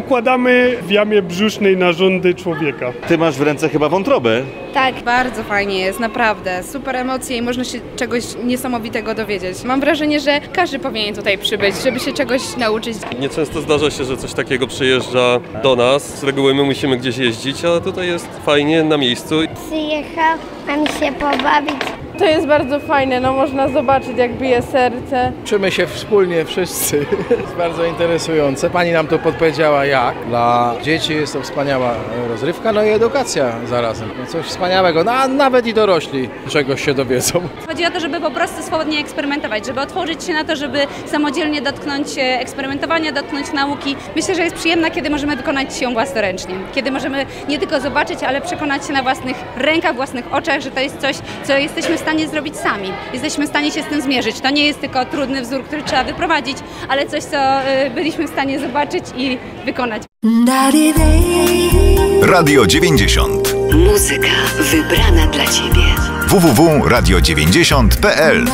Układamy w jamie brzusznej narządy człowieka. Ty masz w ręce chyba wątrobę. Tak, bardzo fajnie jest, naprawdę. Super emocje i można się czegoś niesamowitego dowiedzieć. Mam wrażenie, że każdy powinien tutaj przybyć, żeby się czegoś nauczyć. Nieczęsto zdarza się, że coś takiego przyjeżdża do nas. Z reguły my musimy gdzieś jeździć, a tutaj jest fajnie na miejscu. Przyjechałam się pobawić. To jest bardzo fajne, no można zobaczyć jak bije serce. Uczymy się wspólnie wszyscy. jest bardzo interesujące. Pani nam to podpowiedziała jak. Dla dzieci jest to wspaniała e, rozrywka, no i edukacja zarazem. No coś wspaniałego, no, a nawet i dorośli czegoś się dowiedzą. Chodzi o to, żeby po prostu swobodnie eksperymentować, żeby otworzyć się na to, żeby samodzielnie dotknąć się eksperymentowania, dotknąć nauki. Myślę, że jest przyjemna, kiedy możemy wykonać ją własnoręcznie. Kiedy możemy nie tylko zobaczyć, ale przekonać się na własnych rękach, własnych oczach, że to jest coś, co jesteśmy w stanie zrobić sami. Jesteśmy w stanie się z tym zmierzyć. To nie jest tylko trudny wzór, który trzeba wyprowadzić, ale coś, co y, byliśmy w stanie zobaczyć i wykonać. Radio 90. Muzyka wybrana dla Ciebie. www.radio90.pl